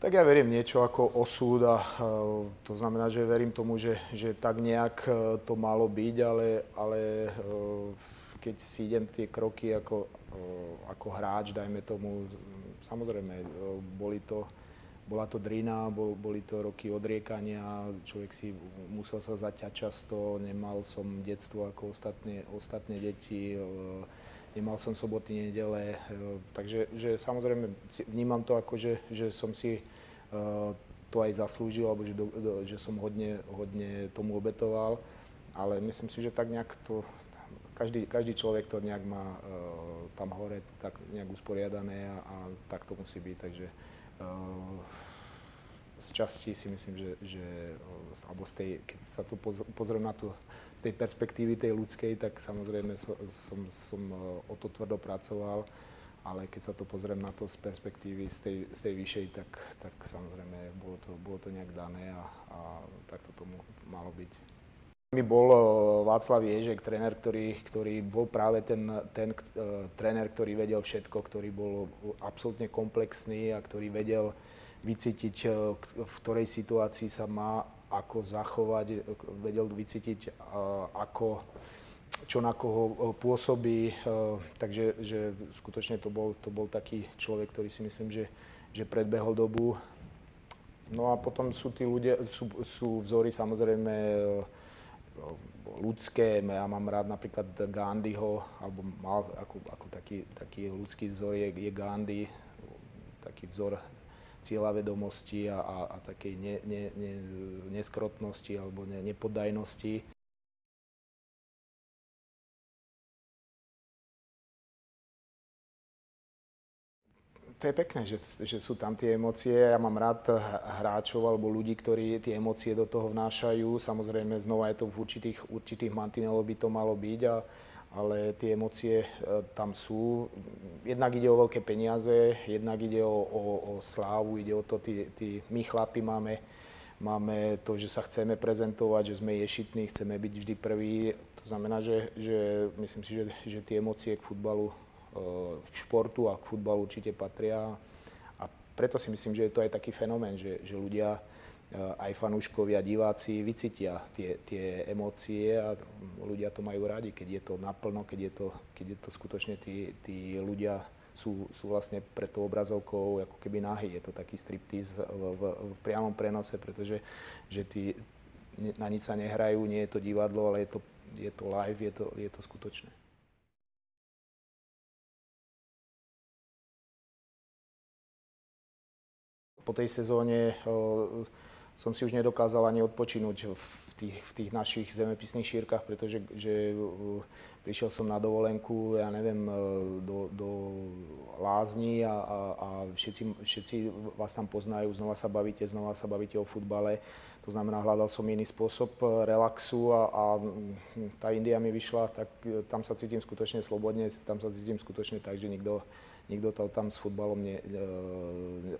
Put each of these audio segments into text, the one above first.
Tak ja verím niečo ako osud a uh, to znamená, že verím tomu, že, že tak nejak uh, to malo byť, ale, ale uh, keď si idem tie kroky ako, ako hráč, dajme tomu, samozrejme, boli to, bola to drina, bol, boli to roky odriekania, človek si musel sa zaťať často, nemal som detstvo ako ostatné, ostatné deti, nemal som soboty, nedele, takže že samozrejme vnímam to ako, že, že som si to aj zaslúžil, alebo že, do, do, že som hodne, hodne tomu obetoval, ale myslím si, že tak nejak to, každý, každý človek to nejak má uh, tam hore tak nejak usporiadané a, a tak to musí byť, takže z časti si myslím, že, že alebo z tej, keď sa tu pozriem na tú, z tej perspektívy tej ľudskej, tak samozrejme som, som, som o to tvrdo pracoval, ale keď sa to pozriem na to z perspektívy z tej, z tej vyššej, tak, tak samozrejme bolo to, bolo to nejak dané a, a tak to tomu malo byť. Mi bol Václav Ježek, tréner, ktorý, ktorý bol práve ten, ten uh, tréner, ktorý vedel všetko, ktorý bol absolútne komplexný a ktorý vedel vycítiť, uh, v ktorej situácii sa má ako zachovať, vedel vycítiť, ako, čo na koho pôsobí. Takže že skutočne to bol, to bol taký človek, ktorý si myslím, že, že predbehol dobu. No a potom sú tí ľudia, sú, sú vzory samozrejme ľudské. Ja mám rád napríklad Gandhiho, alebo mal ako, ako taký, taký ľudský vzor je, je Gandhi, taký vzor cieľavedomosti a, a, a takej ne, ne, ne, neskrotnosti alebo ne, nepodajnosti. To je pekné, že, že sú tam tie emócie. Ja mám rád hráčov alebo ľudí, ktorí tie emócie do toho vnášajú. Samozrejme, znova je to v určitých, určitých mantineloch by to malo byť. A, ale tie emócie e, tam sú. Jednak ide o veľké peniaze, jednak ide o, o, o slávu, ide o to, tí, tí, my chlapi máme, máme to, že sa chceme prezentovať, že sme ješitní, chceme byť vždy prví. To znamená, že, že myslím si, že, že tie emócie k futbalu, e, k športu a k futbalu určite patria. A preto si myslím, že je to aj taký fenomén, že, že ľudia aj fanúškovia, diváci vycítia tie, tie emócie a ľudia to majú radi, keď je to naplno, keď je to, keď je to skutočne tí, tí ľudia sú, sú vlastne pred tou obrazovkou ako keby nahy. Je to taký striptease v, v, v priamom prenose, pretože že tí, na nič sa nehrajú, nie je to divadlo, ale je to, je to live, je to, je to skutočné. Po tej sezóne som si už nedokázal ani odpočinúť v tých, v tých našich zemepisných šírkach, pretože že, uh, prišiel som na dovolenku, ja neviem, uh, do, do Lázni a, a, a všetci, všetci vás tam poznajú, znova sa bavíte, znova sa bavíte o futbale. To znamená, hľadal som iný spôsob uh, relaxu a, a tá India mi vyšla, tak tam sa cítim skutočne slobodne, tam sa cítim skutočne tak, že nikto nikto to tam s futbalom ne, e,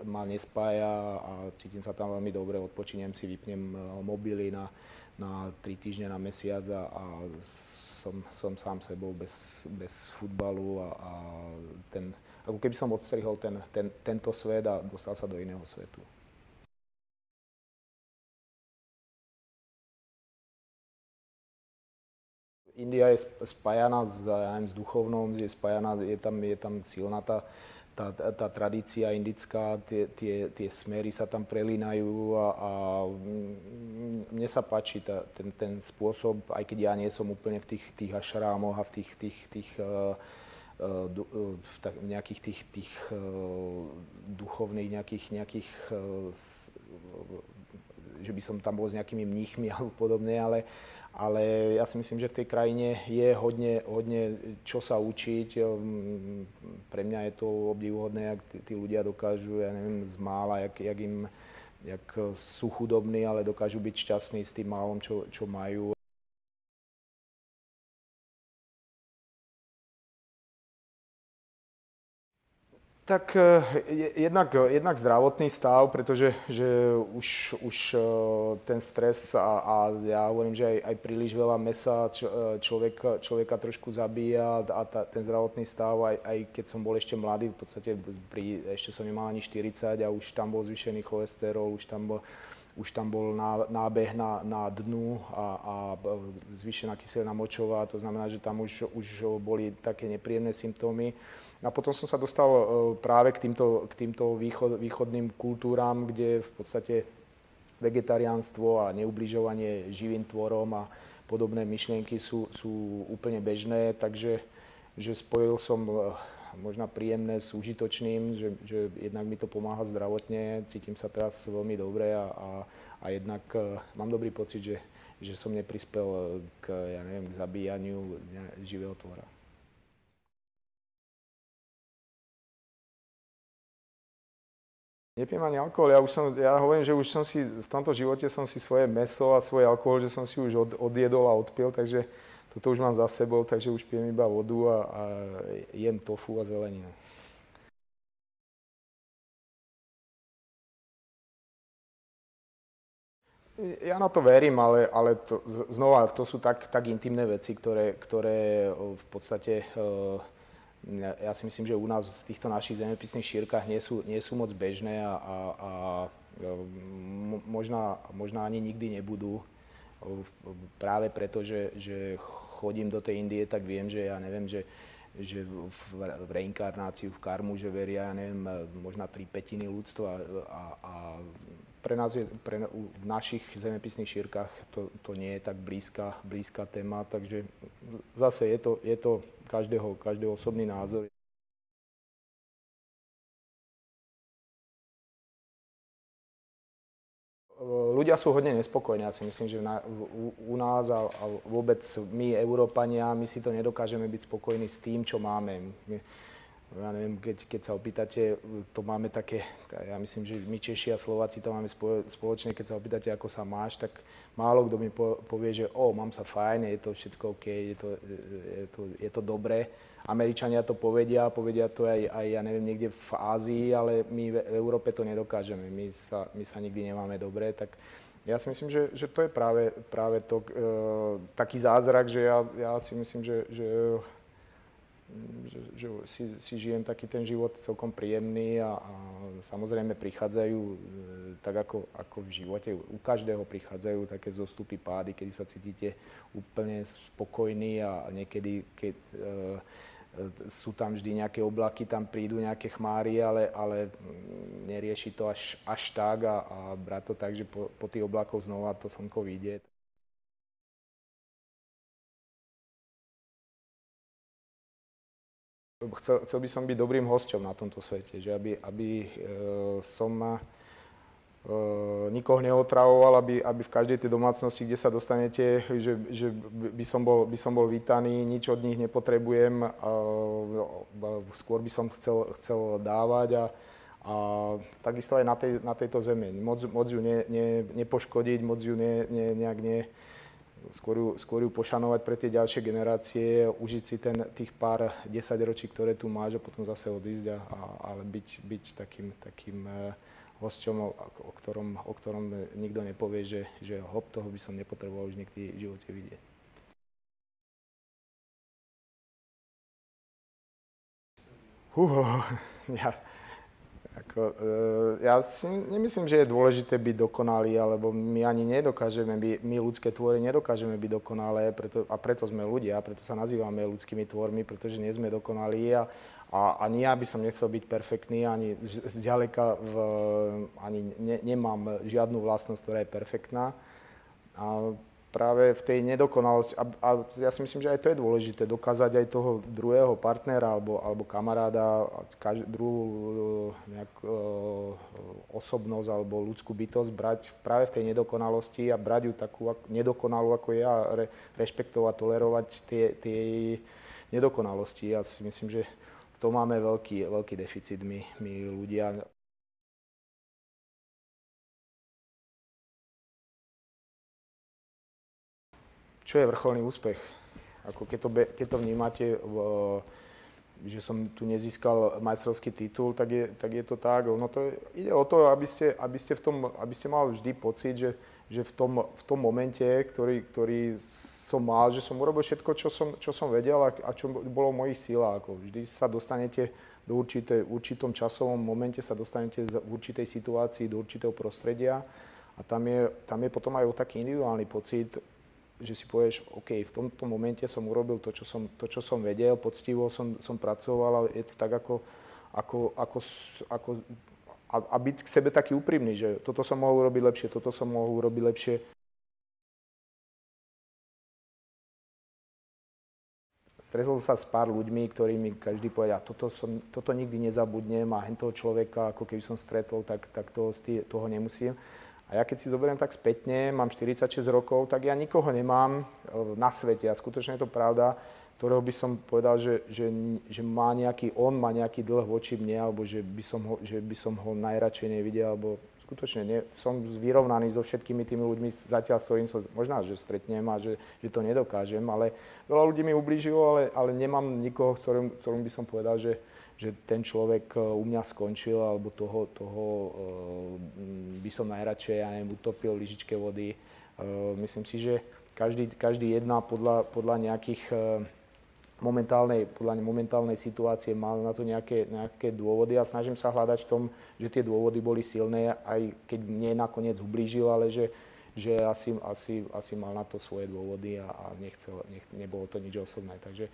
ma nespája a cítim sa tam veľmi dobre, odpočiniem si, vypnem e, mobily na, na tri týždne, na mesiac a, a som, som sám sebou bez, bez futbalu a, a ten, ako keby som odstrihol ten, ten, tento svet a dostal sa do iného svetu. India je spájana s, ja neviem, s duchovnou, je spájana, je tam, je tam silná tá, tá, tá tradícia indická, tie, tie, tie smery sa tam prelínajú a, a mne sa páči tá, ten, ten spôsob, aj keď ja nie som úplne v tých, tých ašrámoch a v tých, tých, tých uh, v tak, nejakých tých, tých duchovných, nejakých, nejakých že by som tam bol s nejakými mníchmi alebo podobne, ale, ale ja si myslím, že v tej krajine je hodne, hodne čo sa učiť. Ehm, pre mňa je to obdivuhodné, jak tí, tí ľudia dokážu, ja neviem, z mála, jak, jak im jak sú chudobní, ale dokážu byť šťastní s tým málom, čo, čo majú. Tak e, jednak, jednak zdravotný stav, pretože že už, už e, ten stres a, a ja hovorím, že aj, aj príliš veľa mesa e, človeka, človeka trošku zabíja a ta, ten zdravotný stav, aj, aj keď som bol ešte mladý, v podstate pri, ešte som nemal ani 40 a už tam bol zvýšený cholesterol, už tam bol, už tam bol nábeh na, na dnu a, a zvýšená kyselina močová, to znamená, že tam už, už boli také nepríjemné symptómy. A potom som sa dostal e, práve k týmto, k týmto východ, východným kultúram, kde v podstate vegetariánstvo a neubližovanie živým tvorom a podobné myšlienky sú, sú úplne bežné, takže že spojil som e, možno príjemné s užitočným, že, že jednak mi to pomáha zdravotne, cítim sa teraz veľmi dobre a, a, a jednak uh, mám dobrý pocit, že, že som neprispel k, ja neviem, k zabíjaniu živého tvora. Nepijem ani alkohol, ja, už som, ja hovorím, že už som si, v tomto živote som si svoje meso a svoj alkohol, že som si už od, odjedol a odpil, takže toto už mám za sebou, takže už pijem iba vodu a, a jem tofu a zeleninu. Ja na to verím, ale, ale to, znova, to sú tak, tak intimné veci, ktoré, ktoré v podstate ja si myslím, že u nás v týchto našich zemepisných šírkach nie sú, nie sú moc bežné a, a, a možná, možná ani nikdy nebudú. Práve preto, že, že chodím do tej Indie, tak viem, že ja neviem, že, že v, reinkarnáciu, v karmu, že veria, ja neviem, možná tri petiny ľudstva a, a pre nás je, pre, v našich zemepisných šírkach to, to nie je tak blízka, blízka téma, takže zase je to, je to každého, každého osobný názor. Ľudia sú hodne nespokojní, ja si myslím, že na, u, u nás a, a vôbec my, Európania, my si to nedokážeme byť spokojní s tým, čo máme. My, ja neviem, keď, keď sa opýtate, to máme také, ja myslím, že my Češi a Slováci to máme spoločne, keď sa opýtate, ako sa máš, tak málo kto mi povie, že o, mám sa fajn, je to všetko OK, je to, je to, je to dobré. Američania to povedia, povedia to aj, aj, ja neviem, niekde v Ázii, ale my v Európe to nedokážeme, my sa, my sa nikdy nemáme dobre, tak ja si myslím, že, že to je práve, práve to, e, taký zázrak, že ja, ja si myslím, že, že že, že si, si žijem taký ten život celkom príjemný a, a samozrejme prichádzajú, e, tak ako, ako v živote, u každého prichádzajú také zostupy, pády, kedy sa cítite úplne spokojní a niekedy, keď e, e, sú tam vždy nejaké oblaky, tam prídu nejaké chmáry, ale, ale nerieši to až, až tak a, a brať to tak, že po, po tých oblakoch znova to slnko vyjde. Chcel, chcel by som byť dobrým hosťom na tomto svete, že aby, aby e, som e, nikoho neotravoval, aby, aby v každej tej domácnosti, kde sa dostanete, že, že by, som bol, by som bol vítaný, nič od nich nepotrebujem, a, skôr by som chcel, chcel dávať a, a takisto aj na, tej, na tejto zemi. Moc, moc ju ne, ne, nepoškodiť, moc ju ne, ne, nejak ne, skôr ju, skôr ju pošanovať pre tie ďalšie generácie, užiť si ten, tých pár desaťročí, ktoré tu máš a potom zase odísť, a, a, ale byť, byť takým, takým uh, hosťom, o, o, ktorom, o ktorom nikto nepovie, že, že hop, toho by som nepotreboval už nikdy v živote vidieť. Uh, ja, ako, e, ja si nemyslím, že je dôležité byť dokonalý, alebo my ani nedokážeme, my, my ľudské tvory nedokážeme byť dokonalé preto, a preto sme ľudia, preto sa nazývame ľudskými tvormi, pretože nie sme dokonalí a, a ani ja by som nechcel byť perfektný, ani zďaleka v, ani ne, nemám žiadnu vlastnosť, ktorá je perfektná. A práve v tej nedokonalosti, a, a ja si myslím, že aj to je dôležité, dokázať aj toho druhého partnera alebo, alebo kamaráda, každú druhú e, nejak, uh, osobnosť alebo ľudskú bytosť brať práve v tej nedokonalosti a brať ju takú nedokonalú ako je a re, rešpektovať, tolerovať tie, tie nedokonalosti. Ja si myslím, že v tom máme veľký, veľký deficit my, my ľudia. Čo je vrcholný úspech. Ako keď, to, keď to vnímate v, že som tu nezískal majstrovský titul, tak je, tak je to tak. Ono to ide o to, aby ste, aby ste, ste mali vždy pocit, že, že v, tom, v tom momente, ktorý, ktorý som mal, že som urobil všetko, čo som, čo som vedel a, a čo bolo v mojich sílach. Ako vždy sa dostanete do určité, určitom časovom momente, sa dostanete v určitej situácii, do určitého prostredia a tam je, tam je potom aj o taký individuálny pocit, že si povieš, OK, v tomto momente som urobil to, čo som, to, čo som vedel, poctivo som, som pracoval, ale je to tak ako, ako, ako, ako a, a byť k sebe taký úprimný, že toto som mohol urobiť lepšie, toto som mohol urobiť lepšie. Stretol sa s pár ľuďmi, ktorí mi každý povedal, toto, som, toto nikdy nezabudnem a hen toho človeka, ako keby som stretol, tak, tak toho, toho nemusím. A ja keď si zoberiem tak spätne, mám 46 rokov, tak ja nikoho nemám e, na svete. A skutočne je to pravda, ktorého by som povedal, že, že, že má nejaký, on má nejaký dlh voči mne, alebo že by som ho, že by som ho najradšej nevidel, alebo skutočne nie, som vyrovnaný so všetkými tými ľuďmi, zatiaľ stojím sa, možná, že stretnem a že, že to nedokážem, ale veľa ľudí mi ublížilo, ale, ale nemám nikoho, ktorým, ktorým by som povedal, že, že ten človek e, u mňa skončil, alebo toho, toho e, by som najradšej, ja neviem, utopil lyžičke vody. E, myslím si, že každý, každý jedná podľa, podľa nejakých momentálnej, podľa momentálnej situácie mal na to nejaké, nejaké dôvody a snažím sa hľadať v tom, že tie dôvody boli silné, aj keď mne nakoniec ublížil, ale že, že asi, asi, asi mal na to svoje dôvody a, a nechcel, nech, nebolo to nič osobné. Takže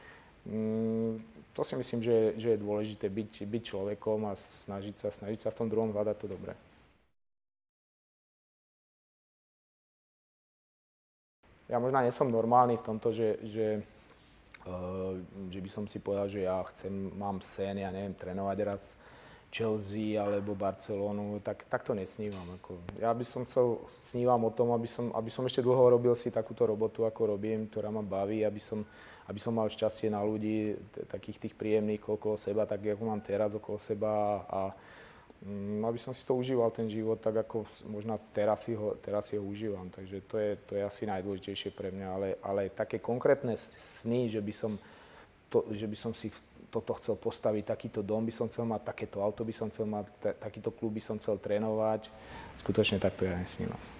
to si myslím, že, že je dôležité byť, byť človekom a snažiť sa, snažiť sa v tom druhom hľadať to dobré. Ja možno nie som normálny v tomto, že, že, uh, že by som si povedal, že ja chcem, mám sen, ja neviem, trénovať raz Chelsea alebo Barcelonu, tak, tak to nesnívam. Ako. Ja by som chcel, snívam o tom, aby som, aby som ešte dlho robil si takúto robotu, ako robím, ktorá ma baví, aby som, aby som mal šťastie na ľudí, takých tých príjemných okolo seba, tak ako mám teraz okolo seba a um, aby som si to užíval, ten život, tak ako možno teraz si ho, teraz si ho užívam. Takže to je, to je asi najdôležitejšie pre mňa, ale, ale také konkrétne sny, že by som, to, že by som si toto chcel postaviť, takýto dom by som chcel mať, takéto auto by som chcel mať, takýto klub by som chcel trénovať, skutočne takto ja nesnívam.